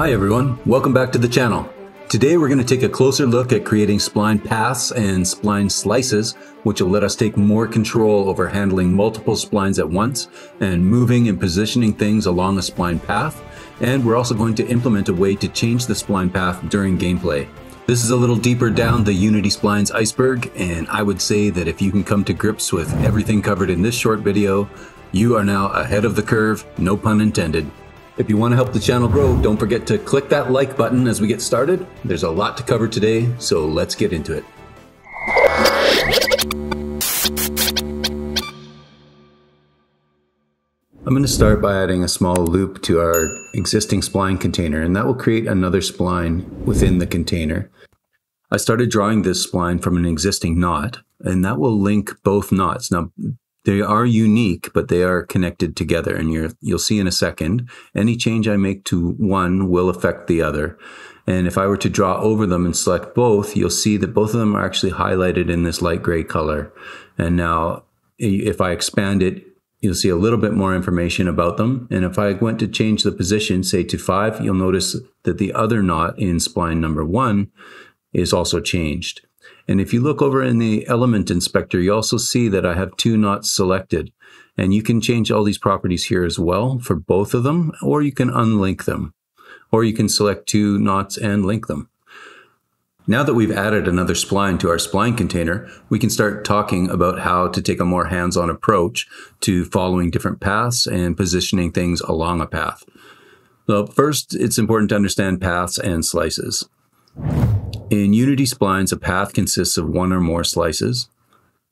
Hi everyone, welcome back to the channel. Today we're going to take a closer look at creating spline paths and spline slices, which will let us take more control over handling multiple splines at once and moving and positioning things along a spline path. And we're also going to implement a way to change the spline path during gameplay. This is a little deeper down the Unity Splines iceberg, and I would say that if you can come to grips with everything covered in this short video, you are now ahead of the curve, no pun intended. If you want to help the channel grow, don't forget to click that like button as we get started. There's a lot to cover today, so let's get into it. I'm going to start by adding a small loop to our existing spline container, and that will create another spline within the container. I started drawing this spline from an existing knot, and that will link both knots. Now, they are unique, but they are connected together. And you will see in a second, any change I make to one will affect the other. And if I were to draw over them and select both, you'll see that both of them are actually highlighted in this light gray color. And now if I expand it, you'll see a little bit more information about them. And if I went to change the position, say to five, you'll notice that the other knot in spline number one is also changed. And if you look over in the element inspector, you also see that I have two knots selected. And you can change all these properties here as well for both of them, or you can unlink them, or you can select two knots and link them. Now that we've added another spline to our spline container, we can start talking about how to take a more hands-on approach to following different paths and positioning things along a path. So first, it's important to understand paths and slices. In Unity splines, a path consists of one or more slices.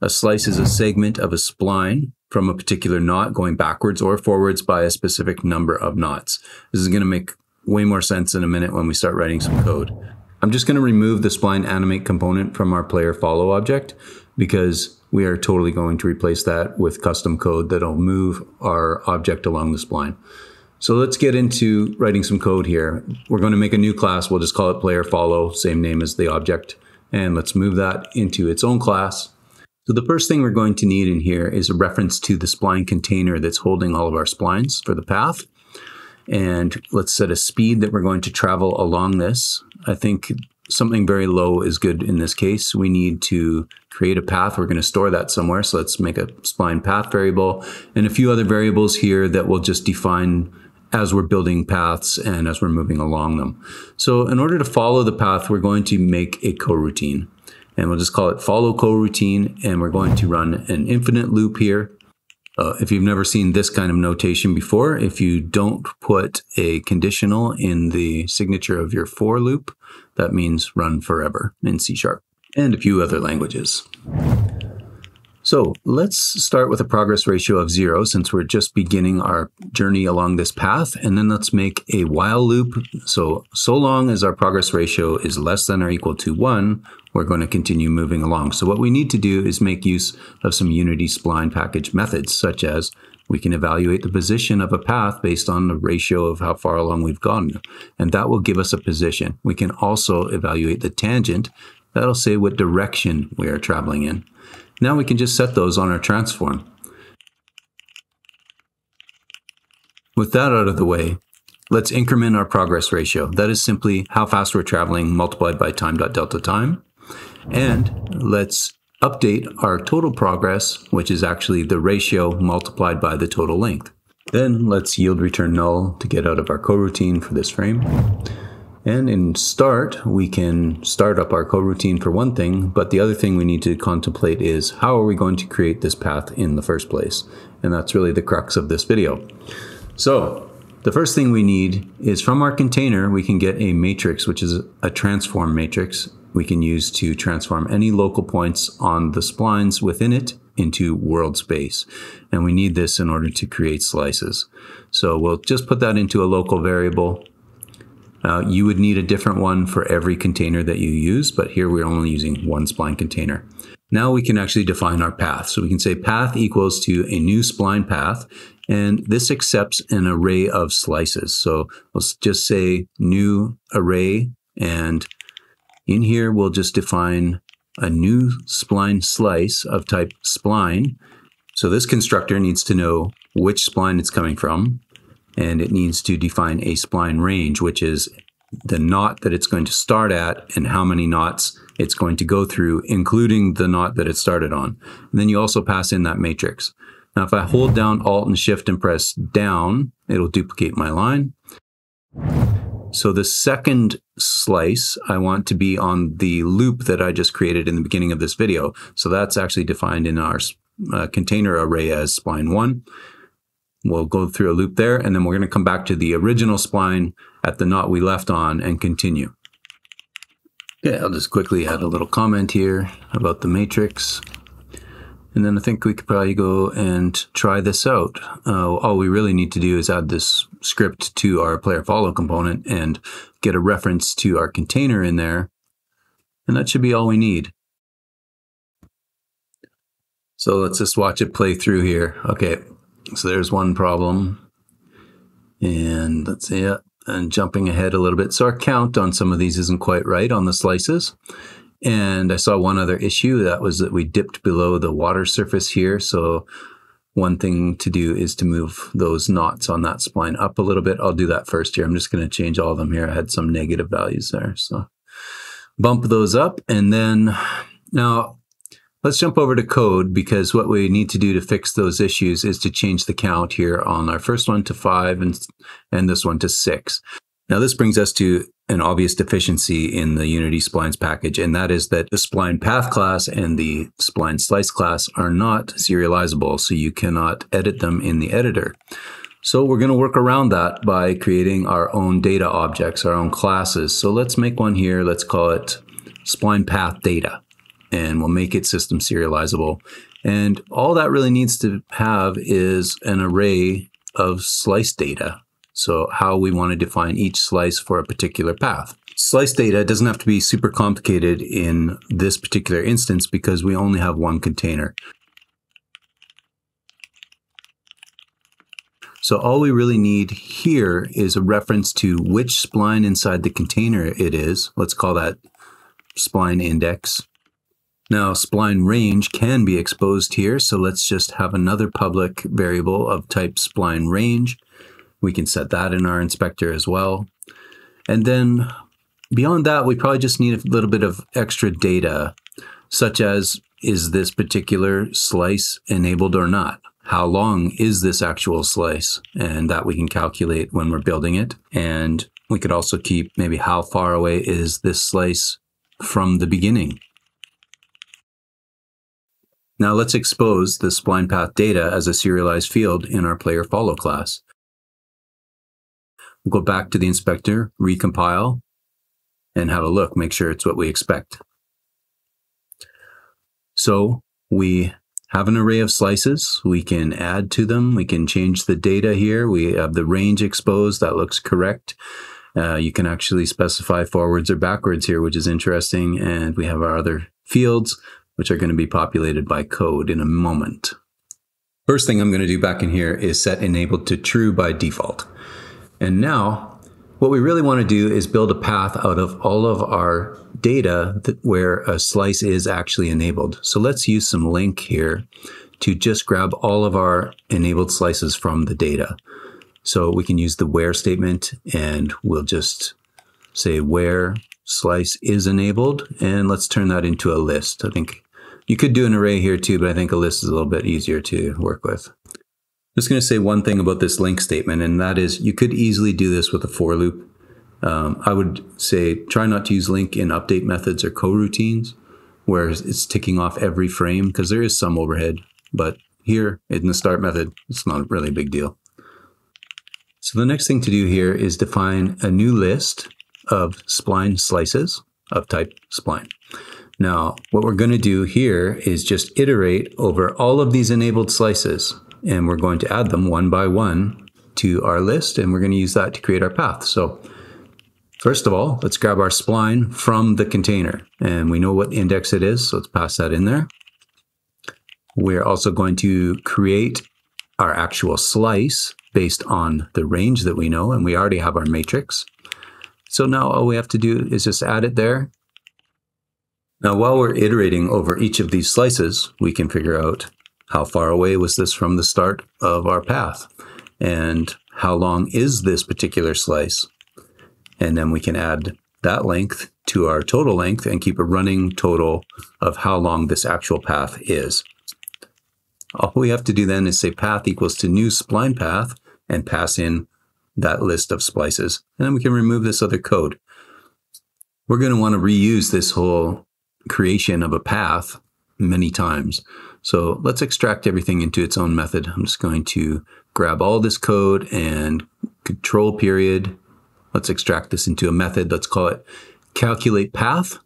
A slice is a segment of a spline from a particular knot going backwards or forwards by a specific number of knots. This is going to make way more sense in a minute when we start writing some code. I'm just going to remove the spline animate component from our player follow object because we are totally going to replace that with custom code that'll move our object along the spline. So let's get into writing some code here. We're going to make a new class. We'll just call it player follow, same name as the object. And let's move that into its own class. So the first thing we're going to need in here is a reference to the spline container that's holding all of our splines for the path. And let's set a speed that we're going to travel along this. I think something very low is good in this case. We need to create a path. We're going to store that somewhere. So let's make a spline path variable and a few other variables here that will just define as we're building paths and as we're moving along them. So in order to follow the path, we're going to make a coroutine. And we'll just call it follow coroutine. And we're going to run an infinite loop here. Uh, if you've never seen this kind of notation before, if you don't put a conditional in the signature of your for loop, that means run forever in C Sharp and a few other languages. So let's start with a progress ratio of zero since we're just beginning our journey along this path. And then let's make a while loop. So, so long as our progress ratio is less than or equal to one, we're going to continue moving along. So what we need to do is make use of some Unity spline package methods, such as we can evaluate the position of a path based on the ratio of how far along we've gone. And that will give us a position. We can also evaluate the tangent. That'll say what direction we are traveling in. Now we can just set those on our transform. With that out of the way, let's increment our progress ratio. That is simply how fast we're traveling multiplied by time dot delta time. And let's update our total progress, which is actually the ratio multiplied by the total length. Then let's yield return null to get out of our coroutine for this frame. And in start, we can start up our coroutine for one thing, but the other thing we need to contemplate is how are we going to create this path in the first place? And that's really the crux of this video. So the first thing we need is from our container, we can get a matrix, which is a transform matrix we can use to transform any local points on the splines within it into world space. And we need this in order to create slices. So we'll just put that into a local variable uh, you would need a different one for every container that you use, but here we're only using one spline container. Now we can actually define our path. So we can say path equals to a new spline path, and this accepts an array of slices. So let's just say new array, and in here we'll just define a new spline slice of type spline. So this constructor needs to know which spline it's coming from, and it needs to define a spline range, which is the knot that it's going to start at and how many knots it's going to go through, including the knot that it started on. And then you also pass in that matrix. Now, if I hold down Alt and Shift and press down, it'll duplicate my line. So the second slice, I want to be on the loop that I just created in the beginning of this video. So that's actually defined in our uh, container array as spline one. We'll go through a loop there, and then we're going to come back to the original spline at the knot we left on and continue. Okay, I'll just quickly add a little comment here about the matrix. And then I think we could probably go and try this out. Uh, all we really need to do is add this script to our player follow component and get a reference to our container in there. And that should be all we need. So let's just watch it play through here. Okay, so there's one problem. And let's see it. And jumping ahead a little bit. So our count on some of these isn't quite right on the slices. And I saw one other issue that was that we dipped below the water surface here. So one thing to do is to move those knots on that spline up a little bit. I'll do that first here. I'm just going to change all of them here. I had some negative values there. So bump those up. And then now let's jump over to code because what we need to do to fix those issues is to change the count here on our first one to five and, and this one to six. Now this brings us to an obvious deficiency in the Unity splines package, and that is that the spline path class and the spline slice class are not serializable, so you cannot edit them in the editor. So we're going to work around that by creating our own data objects, our own classes. So let's make one here. Let's call it spline path data, and we'll make it system serializable. And all that really needs to have is an array of slice data so how we want to define each slice for a particular path. Slice data doesn't have to be super complicated in this particular instance because we only have one container. So all we really need here is a reference to which spline inside the container it is. Let's call that spline index. Now, spline range can be exposed here, so let's just have another public variable of type spline range. We can set that in our inspector as well. And then beyond that, we probably just need a little bit of extra data, such as is this particular slice enabled or not? How long is this actual slice? And that we can calculate when we're building it. And we could also keep maybe how far away is this slice from the beginning. Now let's expose the spline path data as a serialized field in our player follow class. We'll go back to the inspector, recompile, and have a look, make sure it's what we expect. So we have an array of slices. We can add to them. We can change the data here. We have the range exposed. That looks correct. Uh, you can actually specify forwards or backwards here, which is interesting. And we have our other fields, which are going to be populated by code in a moment. First thing I'm going to do back in here is set enabled to true by default. And now what we really want to do is build a path out of all of our data where a slice is actually enabled. So let's use some LINQ here to just grab all of our enabled slices from the data. So we can use the where statement and we'll just say where slice is enabled and let's turn that into a list. I think you could do an array here too, but I think a list is a little bit easier to work with I'm just going to say one thing about this LINQ statement, and that is you could easily do this with a for loop. Um, I would say try not to use LINQ in update methods or coroutines where it's ticking off every frame because there is some overhead. But here in the start method, it's not really a big deal. So the next thing to do here is define a new list of spline slices of type spline. Now, what we're going to do here is just iterate over all of these enabled slices and we're going to add them one by one to our list, and we're going to use that to create our path. So first of all, let's grab our spline from the container, and we know what index it is, so let's pass that in there. We're also going to create our actual slice based on the range that we know, and we already have our matrix. So now all we have to do is just add it there. Now, while we're iterating over each of these slices, we can figure out how far away was this from the start of our path? And how long is this particular slice? And then we can add that length to our total length and keep a running total of how long this actual path is. All we have to do then is say path equals to new spline path and pass in that list of splices. And then we can remove this other code. We're going to want to reuse this whole creation of a path many times. So let's extract everything into its own method. I'm just going to grab all this code and control period. Let's extract this into a method. Let's call it calculate path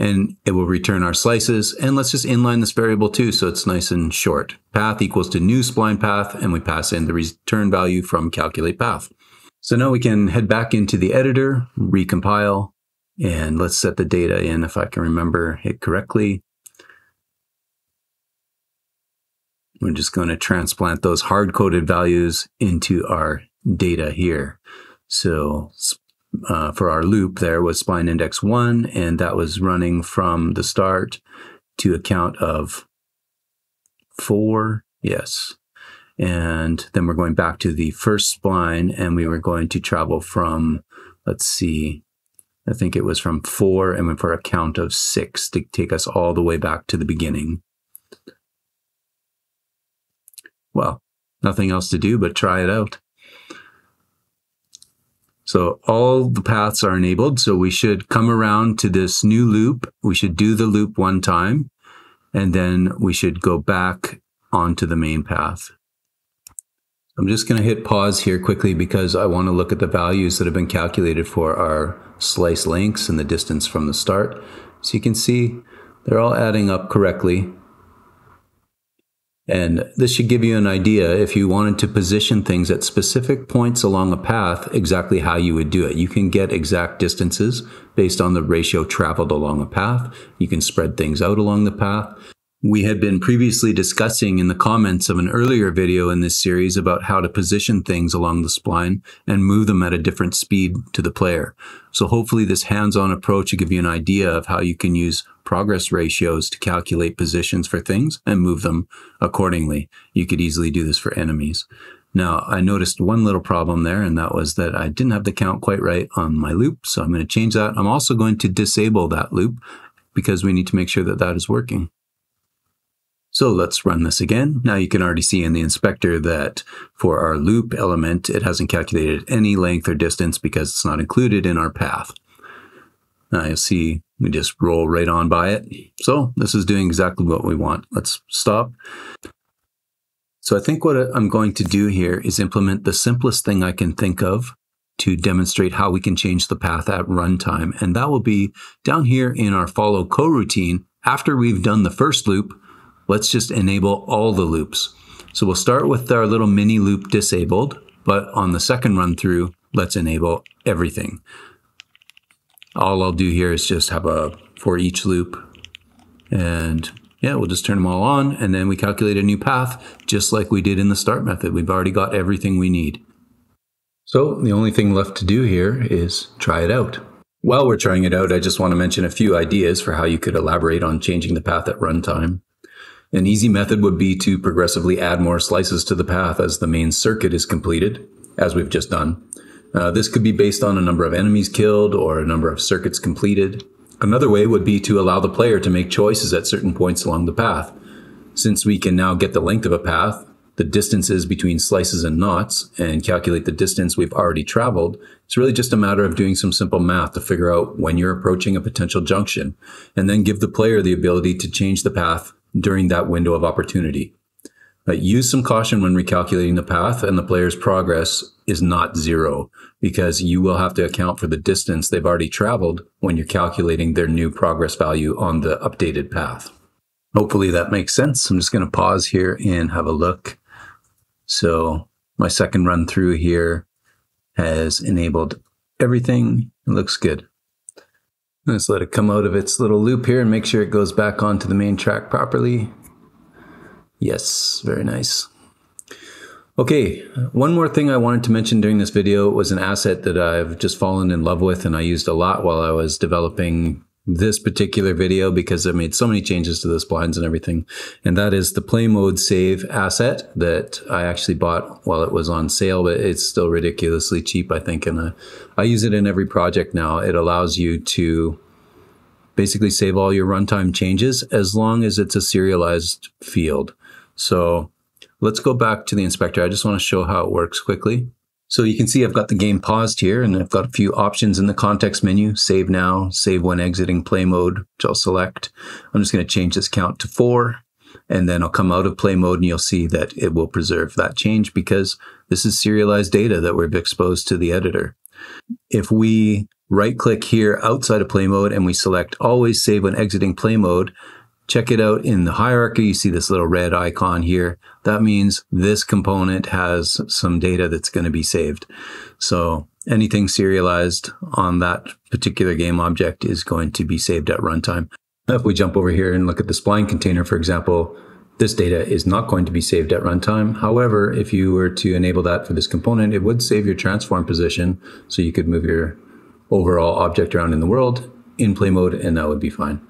and it will return our slices. And let's just inline this variable too, so it's nice and short. Path equals to new spline path, and we pass in the return value from calculate path. So now we can head back into the editor, recompile, and let's set the data in if I can remember it correctly. We're just going to transplant those hard-coded values into our data here. So uh, for our loop there was spline index one, and that was running from the start to a count of four. Yes. And then we're going back to the first spline, and we were going to travel from, let's see, I think it was from four and went for a count of six to take us all the way back to the beginning. Well, nothing else to do but try it out. So all the paths are enabled. So we should come around to this new loop. We should do the loop one time, and then we should go back onto the main path. I'm just going to hit pause here quickly because I want to look at the values that have been calculated for our slice lengths and the distance from the start. So you can see they're all adding up correctly. And this should give you an idea if you wanted to position things at specific points along a path, exactly how you would do it. You can get exact distances based on the ratio traveled along a path. You can spread things out along the path. We had been previously discussing in the comments of an earlier video in this series about how to position things along the spline and move them at a different speed to the player. So hopefully this hands-on approach will give you an idea of how you can use progress ratios to calculate positions for things and move them accordingly. You could easily do this for enemies. Now, I noticed one little problem there, and that was that I didn't have the count quite right on my loop. So I'm going to change that. I'm also going to disable that loop because we need to make sure that that is working. So let's run this again. Now you can already see in the inspector that for our loop element, it hasn't calculated any length or distance because it's not included in our path. Now you'll see we just roll right on by it. So this is doing exactly what we want. Let's stop. So I think what I'm going to do here is implement the simplest thing I can think of to demonstrate how we can change the path at runtime. And that will be down here in our follow coroutine. After we've done the first loop, let's just enable all the loops. So we'll start with our little mini loop disabled, but on the second run through, let's enable everything. All I'll do here is just have a for each loop and yeah, we'll just turn them all on and then we calculate a new path just like we did in the start method. We've already got everything we need. So the only thing left to do here is try it out. While we're trying it out, I just want to mention a few ideas for how you could elaborate on changing the path at runtime. An easy method would be to progressively add more slices to the path as the main circuit is completed, as we've just done. Uh, this could be based on a number of enemies killed or a number of circuits completed. Another way would be to allow the player to make choices at certain points along the path. Since we can now get the length of a path, the distances between slices and knots, and calculate the distance we've already traveled, it's really just a matter of doing some simple math to figure out when you're approaching a potential junction, and then give the player the ability to change the path during that window of opportunity. Uh, use some caution when recalculating the path, and the player's progress is not zero because you will have to account for the distance they've already traveled when you're calculating their new progress value on the updated path. Hopefully that makes sense. I'm just going to pause here and have a look. So my second run through here has enabled everything. It looks good. Let's let it come out of its little loop here and make sure it goes back onto the main track properly. Yes, very nice. Okay, one more thing I wanted to mention during this video was an asset that I've just fallen in love with and I used a lot while I was developing this particular video because I made so many changes to the splines and everything. And that is the play mode save asset that I actually bought while it was on sale, but it's still ridiculously cheap, I think. And uh, I use it in every project now. It allows you to basically save all your runtime changes as long as it's a serialized field. So let's go back to the inspector. I just want to show how it works quickly. So you can see I've got the game paused here and I've got a few options in the context menu, save now, save when exiting play mode, which I'll select. I'm just going to change this count to four and then I'll come out of play mode and you'll see that it will preserve that change because this is serialized data that we've exposed to the editor. If we right click here outside of play mode and we select always save when exiting play mode, check it out in the hierarchy. You see this little red icon here. That means this component has some data that's going to be saved. So anything serialized on that particular game object is going to be saved at runtime. If we jump over here and look at the spline container, for example, this data is not going to be saved at runtime. However, if you were to enable that for this component, it would save your transform position. So you could move your overall object around in the world in play mode, and that would be fine.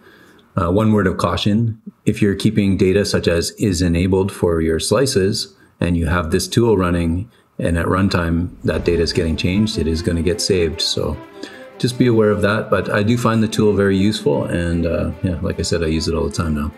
Uh, one word of caution if you're keeping data such as is enabled for your slices and you have this tool running and at runtime that data is getting changed, it is going to get saved. So just be aware of that. But I do find the tool very useful. And uh, yeah, like I said, I use it all the time now.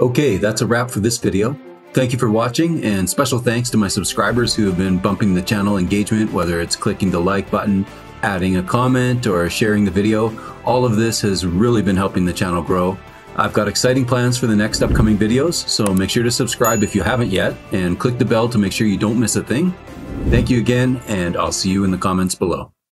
Okay, that's a wrap for this video. Thank you for watching, and special thanks to my subscribers who have been bumping the channel engagement, whether it's clicking the like button, adding a comment, or sharing the video. All of this has really been helping the channel grow. I've got exciting plans for the next upcoming videos, so make sure to subscribe if you haven't yet and click the bell to make sure you don't miss a thing. Thank you again, and I'll see you in the comments below.